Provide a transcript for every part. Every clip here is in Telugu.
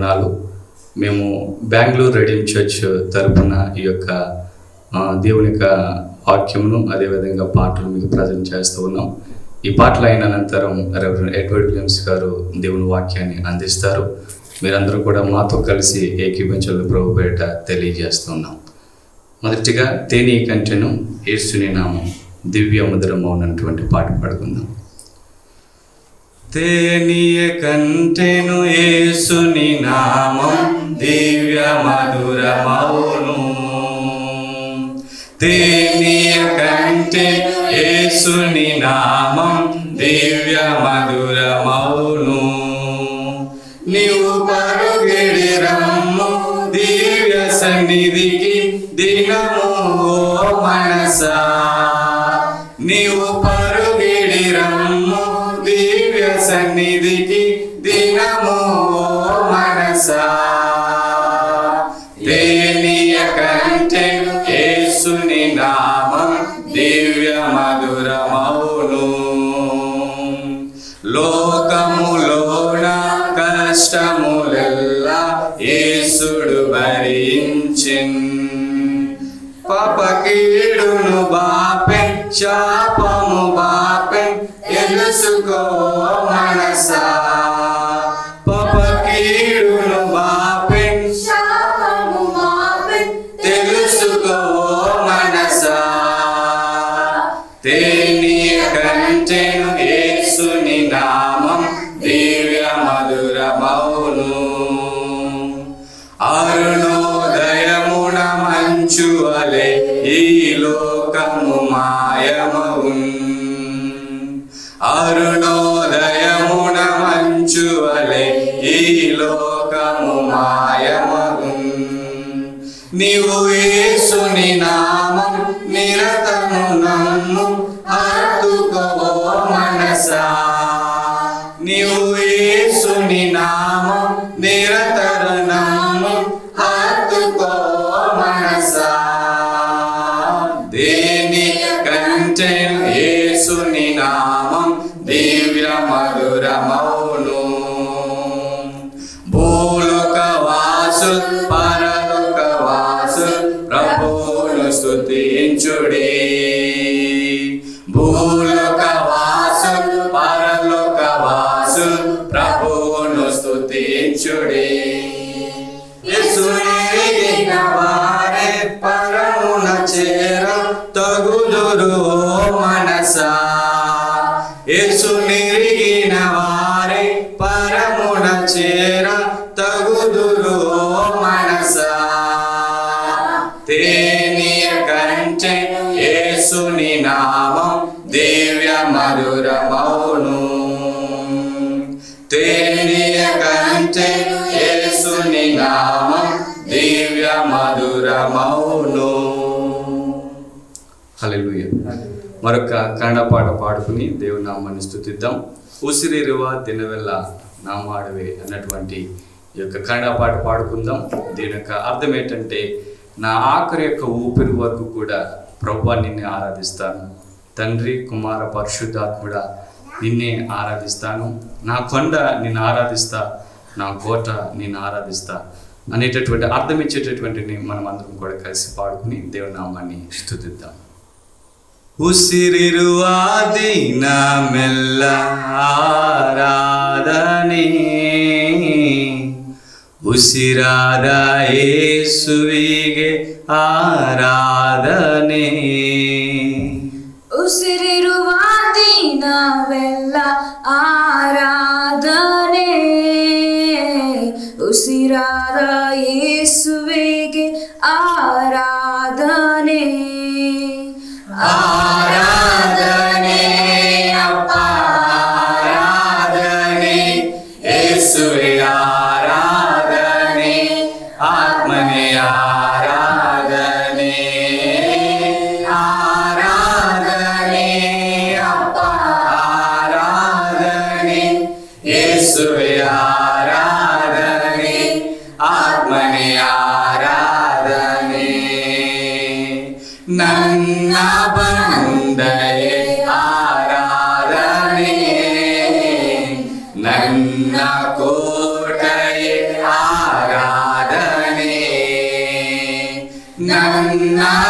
వందనాలు మేము బెంగళూరు రెడీమ్ చర్చ్ తరపున ఈ యొక్క దేవుని యొక్క వాక్యమును అదేవిధంగా పాటలు మీకు ప్రజెంట్ చేస్తూ ఉన్నాం. ఈ పాటలు అయిన అనంతరం రెవరెండ్ ఎడ్వర్డ్ విలియమ్స్ గారు దేవుని వాక్యాన్ని అందిస్తారు. మీరందరూ కూడా మాతో కలిసి ఏకీభించాలని ప్రభు పేట తెలియజేస్తున్నాం మొదటిగా తేనీ కంటెను యేసుని నామం దివ్య మధురమౌనటువంటి పాట పాడుకుందాం. తేనియ కంటెను యేసుని నామం దివ్య మధురమౌను తేనియ కంటే యేసుని నామం దివ్య మధురమౌను నీవు పరుగిడి రమ్ము దివ్య సన్నిధికి దినము మనసా. తెలుసుకో మనసా స్తుతించుడి భూలోక వాసు పరలోక వాసు ప్రభువును స్తుతించుడి వారే పరమున చేర తగుదురు మనసా. యేసు నిరిగిన వారే పరమున చేర తగుదురు నామం దివ్య మధురమౌను. మౌను కంటే యేసుని నామం దివ్య మధురమౌను. హల్లెలూయా. మరొక కన్నడ పాట పాడుకుని దేవుని నామాన్ని స్థుతిద్దాం ఉసిరిరువ దినవెల్ల నామాడవే అన్నటువంటి ఈ యొక్క కన్నడ పాట పాడుకుందాం. దీని యొక్క అర్థం ఏంటంటే నా ఆఖరి యొక్క ఊపిరి వరకు కూడా ప్రభు నిన్నే ఆరాధిస్తాను. తండ్రి కుమార పరిశుద్ధాత్ముడ నిన్నే ఆరాధిస్తాను. నా కొండ నేను ఆరాధిస్తా నా కోట నేను ఆరాధిస్తా అనేటటువంటి అర్థం ఇచ్చేటటువంటిని మనం అందరం కూడా కలిసి పాడుకుని దేవుడి నామాన్ని స్థుతిద్దాం. ఉసిరిరువాది నా మెల్ల ఆరాధనే. ಉಸಿರಾದ ಯೇಸುವಿಗೆ ಆರಾಧನೆ. ಉಸಿರಿರುವ ದಿನವೆಲ್ಲ ಆರಾಧನೆ. ಉಸಿರಾದ ಯೇಸುವಿಗೆ आत्मनेया na na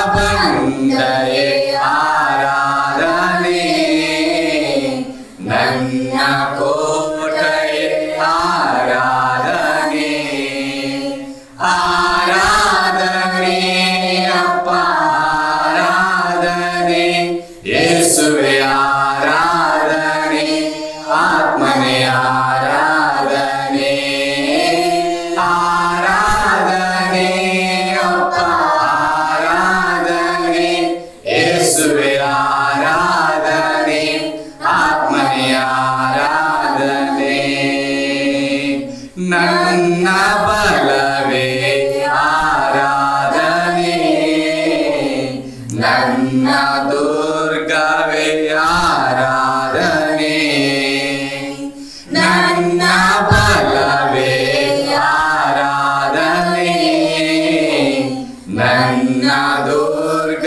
Ador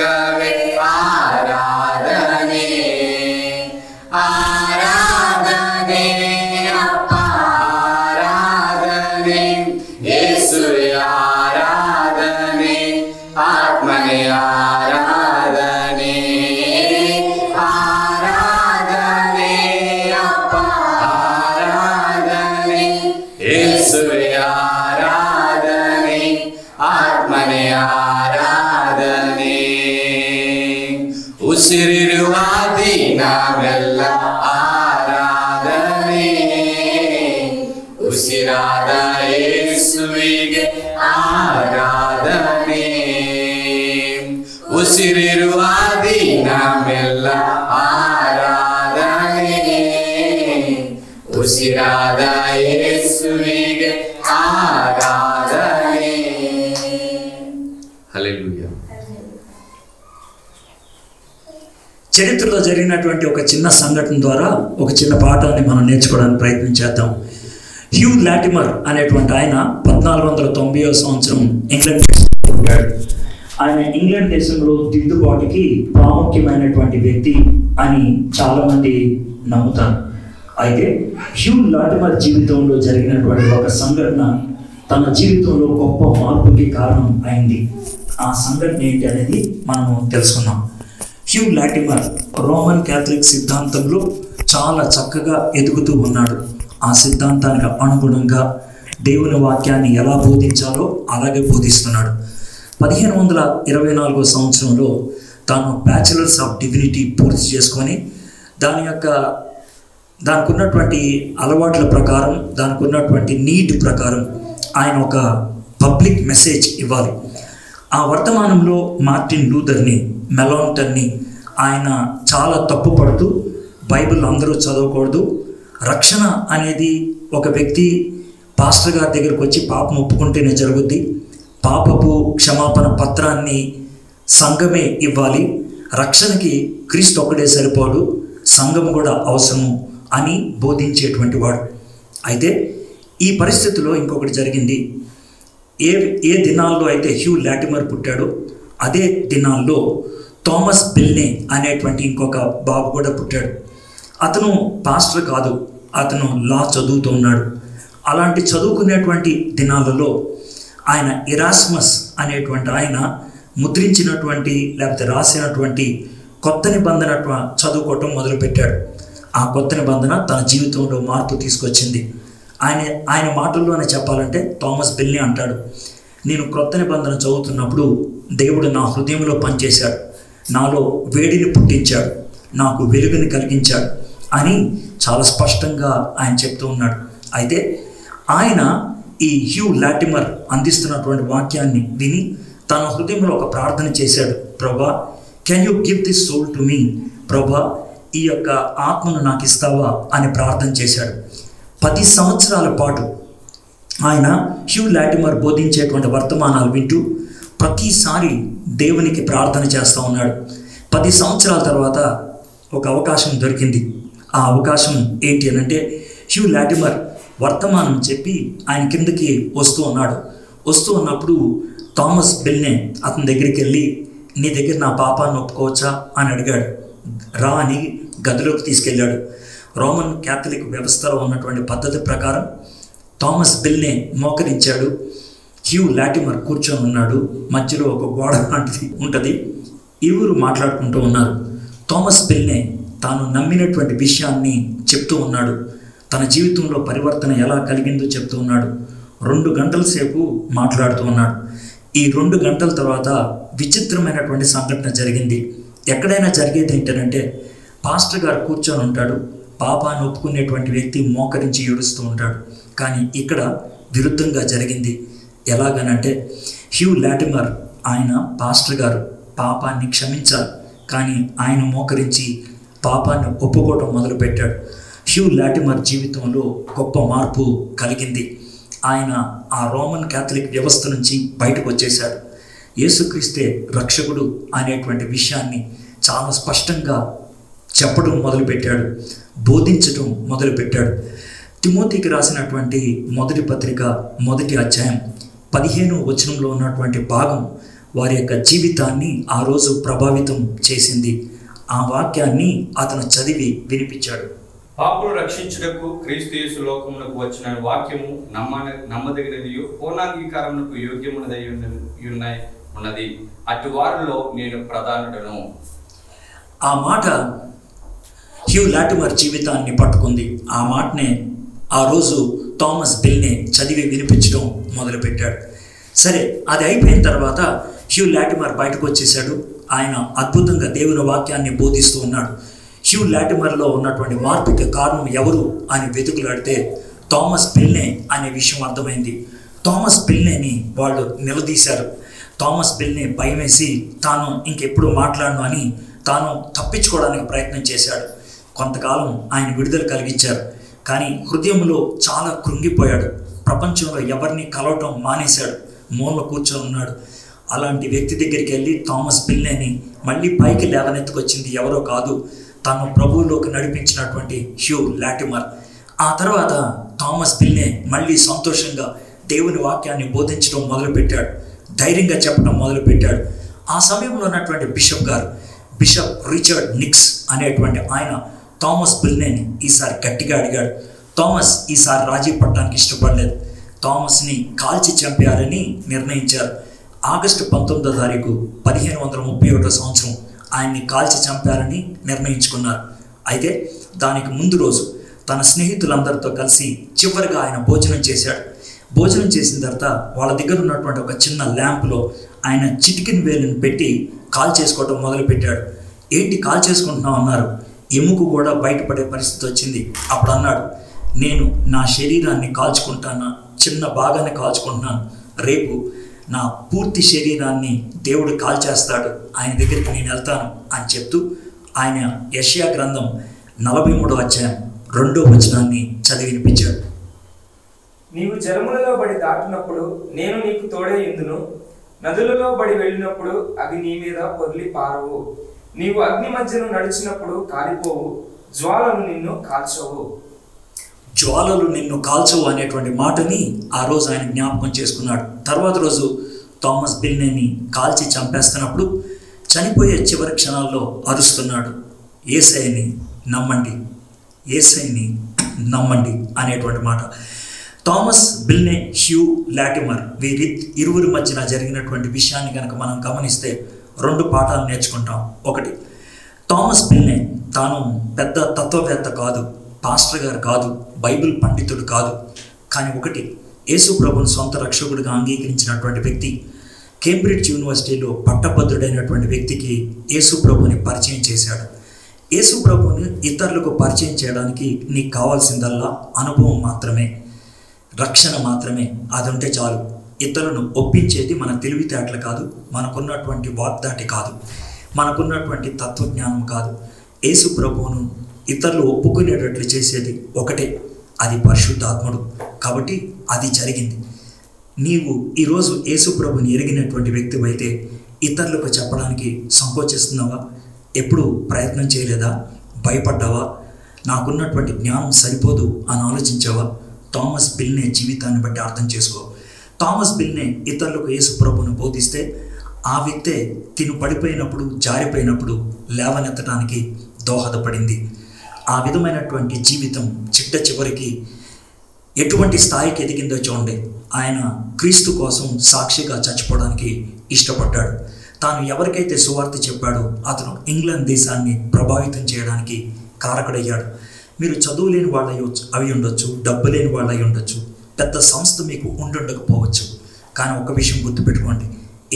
ಉಸಿರಿರುವ ದಿನವೆಲ್ಲ చరిత్రలో జరిగినటువంటి ఒక చిన్న సంఘటన ద్వారా ఒక చిన్న పాఠాన్ని మనం నేర్చుకోవడానికి ప్రయత్నం చేద్దాం. హ్యూ లాటిమర్ అనేటువంటి ఆయన పద్నాలుగు వందల తొంభై సంవత్సరం ఇంగ్లాండ్ దేశంలో ఆయన ఇంగ్లాండ్ దేశంలో దిద్దుబాటుకి ప్రాముఖ్యమైనటువంటి వ్యక్తి అని చాలామంది నమ్ముతారు. అయితే హ్యూ లాటిమర్ జీవితంలో జరిగినటువంటి ఒక సంఘటన తన జీవితంలో గొప్ప మార్పుకి కారణం అయింది. ఆ సంఘటన ఏంటి అనేది మనము తెలుసుకున్నాం హ్యూ లాటిమర్ రోమన్ క్యాథలిక్ సిద్ధాంతంలో చాలా చక్కగా ఎదుగుతూ ఉన్నాడు. ఆ సిద్ధాంతానికి అనుగుణంగా దేవుని వాక్యాన్ని ఎలా బోధించాలో అలాగే బోధిస్తున్నాడు. పదిహేను వందల ఇరవై నాలుగో సంవత్సరంలో తాను బ్యాచిలర్స్ ఆఫ్ డిగ్నిటీ పూర్తి చేసుకొని దాని యొక్క దానికి ఉన్నటువంటి అలవాట్ల ప్రకారం దానికి ఉన్నటువంటి నీడ్ ప్రకారం ఆయన ఒక పబ్లిక్ మెసేజ్ ఇవ్వాలి. ఆ వర్తమానంలో మార్టిన్ లూథర్ని మెలాంటర్ని ఆయన చాలా తప్పు పడుతూ బైబిల్ అందరూ చదవకూడదు. రక్షణ అనేది ఒక వ్యక్తి పాస్టర్ గారి దగ్గరకు వచ్చి పాపం ఒప్పుకుంటేనే జరుగుద్ది. పాపపు క్షమాపణ పత్రాన్ని సంఘమే ఇవ్వాలి. రక్షణకి క్రీస్తు ఒక్కడే సరిపోడు సంఘం కూడా అవసరము అని బోధించేటువంటి వాడు. అయితే ఈ పరిస్థితిలో ఇంకొకటి జరిగింది. ఏ ఏ దినాల్లో అయితే హ్యూ లాటిమర్ పుట్టాడో అదే దినాల్లో థామస్ బిల్నే అనేటువంటి ఇంకొక బాబు కూడా పుట్టాడు. అతను పాస్టర్ కాదు అతను లా చదువుతూ ఉన్నాడు. అలాంటి చదువుకునేటువంటి దినాలలో ఆయన ఇరాస్మస్ అనేటువంటి ఆయన ముద్రించినటువంటి లేకపోతే రాసినటువంటి కొత్త నిబంధన చదువుకోవటం మొదలుపెట్టాడు. ఆ కొత్త నిబంధన తన జీవితంలో మార్పు తీసుకొచ్చింది. ఆయన ఆయన మాటల్లోనే చెప్పాలంటే థామస్ బిల్ని అంటాడు నేను క్రొత్త నిబంధన చదువుతున్నప్పుడు దేవుడు నా హృదయంలో పనిచేశాడు నాలో వేడిని పుట్టించాడు నాకు వెలుగుని కలిగించాడు అని చాలా స్పష్టంగా ఆయన చెప్తూ ఉన్నాడు. అయితే ఆయన ఈ హ్యూ లాటిమర్ అందిస్తున్నటువంటి వాక్యాన్ని విని తన హృదయంలో ఒక ప్రార్థన చేశాడు. ప్రభా can you give this soul to me ప్రభా ఈ యొక్క ఆత్మను నాకు ఇస్తావా? అని ప్రార్థన చేశాడు. పది సంవత్సరాల పాటు ఆయన హ్యూ లాటిమర్ బోధించేటువంటి వర్తమానాలు వింటూ ప్రతిసారి దేవునికి ప్రార్థన చేస్తూ ఉన్నాడు. పది సంవత్సరాల తర్వాత ఒక అవకాశం దొరికింది. ఆ అవకాశం ఏంటి అని అంటే హ్యూ లాటిమర్ వర్తమానం చెప్పి ఆయన కిందకి వస్తూ ఉన్నాడు. వస్తూ ఉన్నప్పుడు థామస్ బిల్నే అతని దగ్గరికి వెళ్ళి నీ దగ్గర నా పాపాన్ని ఒప్పుకోవచ్చా? అని అడిగాడు. రా అని గదిలోకి తీసుకెళ్ళాడు. రోమన్ క్యాథలిక్ వ్యవస్థలో ఉన్నటువంటి పద్ధతి ప్రకారం థామస్ బిల్నే మోకరించాడు. హ్యూ లాటిమర్ కూర్చొని ఉన్నాడు. మధ్యలో ఒక గోడ లాంటిది ఉంటుంది. ఇరువురు మాట్లాడుకుంటూ ఉన్నారు. థామస్ బిల్నే తాను నమ్మినటువంటి విషయాన్ని చెప్తూ ఉన్నాడు. తన జీవితంలో పరివర్తన ఎలా కలిగిందో చెప్తూ ఉన్నాడు. రెండు గంటల సేపు మాట్లాడుతూ ఉన్నాడు. ఈ రెండు గంటల తర్వాత విచిత్రమైనటువంటి సంఘటన జరిగింది. ఎక్కడైనా జరిగేది ఏంటంటే పాస్టర్ గారు కూర్చొని ఉంటాడు. పాపాన్ని ఒప్పుకునేటువంటి వ్యక్తి మోకరించి ఏడుస్తూ ఉంటాడు. కానీ ఇక్కడ విరుద్ధంగా జరిగింది ఎలాగనంటే హ్యూ లాటిమర్ ఆయన పాస్టర్ గారు పాపాన్ని క్షమించాలి కానీ ఆయన మోకరించి పాపాన్ని ఒప్పుకోవటం మొదలుపెట్టాడు. హ్యూ లాటిమర్ జీవితంలో గొప్ప మార్పు కలిగింది. ఆయన ఆ రోమన్ క్యాథలిక్ వ్యవస్థ నుంచి బయటకు వచ్చేశాడు. యేసుక్రీస్తే రక్షకుడు అనేటువంటి విషయాన్ని చాలా స్పష్టంగా చెప్పడం మొదలుపెట్టాడు. బోధించడం మొదలుపెట్టాడు. తిమోతికి రాసినటువంటి మొదటి పత్రిక మొదటి అధ్యాయం పదిహేను వచనంలో ఉన్నటువంటి భాగం వారి యొక్క జీవితాన్ని ఆ రోజు ప్రభావితం చేసింది. ఆ వాక్యాన్ని అతను చదివి వినిపించాడు. పాపులు రక్షించుటకు క్రీస్తు యేసు లోకమునకు వచ్చిన వాక్యము నమ్మ నమ్మదగినది పూర్ణాంగీకారమునకు యోగ్యమున్నదై ఉన్న- ఉన్నాయి ఉన్నది. అటు వారిలో నేను ప్రధానుడను. ఆ మాట హ్యూ లాటిమర్ జీవితాన్ని పట్టుకుంది. ఆ మాటనే ఆ రోజు థామస్ బిల్నే చదివి వినిపించడం మొదలుపెట్టాడు. సరే అది అయిపోయిన తర్వాత హ్యూ లాటిమర్ బయటకు వచ్చేసాడు ఆయన అద్భుతంగా దేవుని వాక్యాన్ని బోధిస్తూ ఉన్నాడు. హ్యూ లాటిమర్లో ఉన్నటువంటి మార్పుకి కారణం ఎవరు అని వెతుకులాడితే థామస్ పిల్నే అనే విషయం అర్థమైంది. థామస్ పిల్నేని వాళ్ళు నిలదీశారు. థామస్ పిల్నే భయం వేసి తాను ఇంకెప్పుడు మాట్లాడను అని తాను తప్పించుకోవడానికి ప్రయత్నం చేశాడు. కొంతకాలం ఆయన విడుదల కలిగించారు. కానీ హృదయంలో చాలా కృంగిపోయాడు. ప్రపంచంలో ఎవరిని కలవటం మానేశాడు. మూల కూర్చొని ఉన్నాడు. అలాంటి వ్యక్తి దగ్గరికి వెళ్ళి థామస్ పిల్లేని మళ్ళీ పైకి లేవనెత్తుకొచ్చింది ఎవరో కాదు తను ప్రభువులోకి నడిపించినటువంటి హ్యూ లాటిమర్. ఆ తర్వాత థామస్ బిల్నే మళ్ళీ సంతోషంగా దేవుని వాక్యాన్ని బోధించడం మొదలుపెట్టాడు. ధైర్యంగా చెప్పడం మొదలుపెట్టాడు. ఆ సమయంలో ఉన్నటువంటి బిషప్ గారు బిషప్ రిచర్డ్ నిక్స్ అనేటువంటి ఆయన థామస్ బిల్నేని ఈసారి గట్టిగా అడిగాడు. థామస్ ఈసారి రాజీ పడడానికి ఇష్టపడలేదు. థామస్ని కాల్చి చంపేయాలని నిర్ణయించారు. ఆగస్టు పంతొమ్మిదో తారీఖు పదిహేను వందల ముప్పై ఒకటో సంవత్సరం ఆయన్ని కాల్చి చంపారని నిర్ణయించుకున్నారు. అయితే దానికి ముందు రోజు తన స్నేహితులందరితో కలిసి చివరిగా ఆయన భోజనం చేశాడు. భోజనం చేసిన తర్వాత వాళ్ళ దగ్గర ఉన్నటువంటి ఒక చిన్న ల్యాంప్లో ఆయన చిటికిన వేలును పెట్టి కాల్ చేసుకోవడం మొదలుపెట్టాడు. ఏంటి కాల్ చేసుకుంటున్నావు? అన్నారు. ఎముకు కూడా బయటపడే పరిస్థితి వచ్చింది. అప్పుడు అన్నాడు నేను నా శరీరాన్ని కాల్చుకుంటాను? చిన్న భాగాన్ని కాల్చుకుంటున్నాను. రేపు నా పూర్తి శరీరాన్ని దేవుడు కాల్చేస్తాడు. ఆయన దగ్గరికి నేను వెళ్తాను అని చెప్తూ ఆయన యష్యా గ్రంథం నలభై మూడో అధ్యాయం రెండో వచనాన్ని చదివి వినిపించాడు. నీవు జలములలో బడి దాటినప్పుడు నేను నీకు తోడే ఇందును నదులలో బడి వెళ్ళినప్పుడు అవి నీ మీద పొదిలి పారవు నీవు అగ్ని మధ్యను నడిచినప్పుడు కాలిపోవు జ్వాలలు నిన్ను కాల్చవు. జ్వాలలు నిన్ను కాల్చవు అనేటువంటి మాటని ఆ రోజు ఆయన జ్ఞాపకం చేసుకున్నాడు. తర్వాత రోజు థామస్ బిల్నేని కాల్చి చంపేస్తున్నప్పుడు చనిపోయే చివరి క్షణాల్లో అరుస్తున్నాడు ఏసైని నమ్మండి ఏసైని నమ్మండి అనేటువంటి మాట. థామస్ బిల్నే హ్యూ లాటిమర్ వీరి ఇరువురి మధ్యన జరిగినటువంటి విషయాన్ని కనుక మనం గమనిస్తే రెండు పాఠాలు నేర్చుకుంటాం. ఒకటి థామస్ బిల్నే తాను పెద్ద తత్వవేత్త కాదు పాస్టర్ గారు కాదు బైబిల్ పండితుడు కాదు. కానీ ఒకటి యేసు ప్రభుని సొంత రక్షకుడిగా అంగీకరించినటువంటి వ్యక్తి కేంబ్రిడ్జ్ యూనివర్సిటీలో పట్టభద్రుడైనటువంటి వ్యక్తికి యేసు ప్రభుని పరిచయం చేశాడు. యేసు ప్రభుని ఇతరులకు పరిచయం చేయడానికి నీకు కావాల్సిందల్లా అనుభవం మాత్రమే రక్షణ మాత్రమే అది ఉంటే చాలు. ఇతరులను ఒప్పించేది మన తెలివితేటలు కాదు మనకున్నటువంటి వాగ్దాటి కాదు మనకున్నటువంటి తత్వజ్ఞానం కాదు. యేసు ప్రభువును ఇతరులు ఒప్పుకునేటట్లు చేసేది ఒకటే అది పరిశుద్ధాత్ముడు. కాబట్టి అది జరిగింది. నీవు ఈరోజు యేసు ప్రభుని ఎరిగినటువంటి వ్యక్తివైతే ఇతరులకు చెప్పడానికి సంకోచిస్తున్నావా? ఎప్పుడు ప్రయత్నం చేయలేదా? భయపడ్డావా? నాకున్నటువంటి జ్ఞానం సరిపోదు అని ఆలోచించావా? థామస్ బిల్నే జీవితాన్ని బట్టి అర్థం చేసుకో. థామస్ బిల్నే ఇతరులకు యేసు ప్రభును బోధిస్తే ఆ వ్యక్తే తిను పడిపోయినప్పుడు జారిపోయినప్పుడు లేవనెత్తడానికి దోహదపడింది. ఆ విధమైనటువంటి జీవితం చిట్ట చివరికి ఎటువంటి స్థాయికి ఎదిగిందో చూడండి. ఆయన క్రీస్తు కోసం సాక్షిగా చచ్చిపోవడానికి ఇష్టపడ్డాడు. తాను ఎవరికైతే సువార్త చెప్పాడో అతను ఇంగ్లాండ్ దేశాన్ని ప్రభావితం చేయడానికి కారకుడయ్యాడు. మీరు చదువు లేని వాళ్ళు అయ్యొచ్చు అవి ఉండొచ్చు డబ్బు లేని వాళ్ళు అయి ఉండొచ్చు పెద్ద సంస్థ మీకు ఉండుండకపోవచ్చు. కానీ ఒక విషయం గుర్తుపెట్టుకోండి.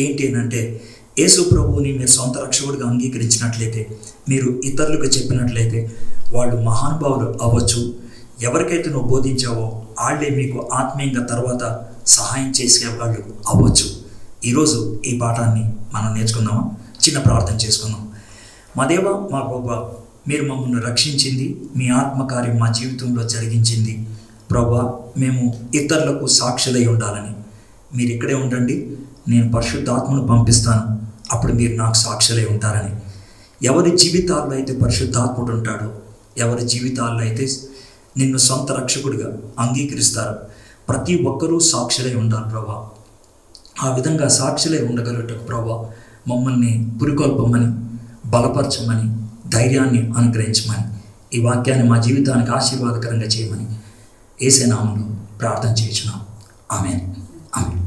ఏంటి అంటే యేసు ప్రభువుని మీరు సొంత రక్షకుడిగా అంగీకరించినట్లయితే మీరు ఇతరులకు చెప్పినట్లయితే వాళ్ళు మహానుభావులు అవ్వచ్చు. ఎవరికైతే నువ్వు బోధించావో వాళ్ళే మీకు ఆత్మీయంగా తర్వాత సహాయం చేసే వాళ్ళు అవ్వచ్చు. ఈరోజు ఈ పాఠాన్ని మనం నేర్చుకుందామా? చిన్న ప్రార్థన చేసుకుందాం. మా దేవ మా ప్రభా మీరు మమ్మల్ని రక్షించింది మీ ఆత్మకార్యం మా జీవితంలో జరిగించింది. ప్రభా మేము ఇతరులకు సాక్షులై ఉండాలని. మీరు ఇక్కడే ఉండండి నేను పరిశుద్ధాత్మను పంపిస్తాను. అప్పుడు మీరు నాకు సాక్షులై ఉంటారని. ఎవరి జీవితాల్లో అయితే పరిశుద్ధాత్ముడు ఉంటాడో ఎవరి జీవితాల్లో అయితే నిన్ను సొంత రక్షకుడిగా అంగీకరిస్తారు ప్రతి ఒక్కరూ సాక్షులై ఉండాలి ప్రభా. ఆ విధంగా సాక్షులై ఉండగలటకు ప్రభా మమ్మల్ని పురికొల్పమని బలపరచమని ధైర్యాన్ని అనుగ్రహించమని ఈ వాక్యాన్ని మా జీవితానికి ఆశీర్వాదకరంగా చేయమని ఏసే నామంలో ప్రార్థన చేయించున్నాం. ఆమె ఆమె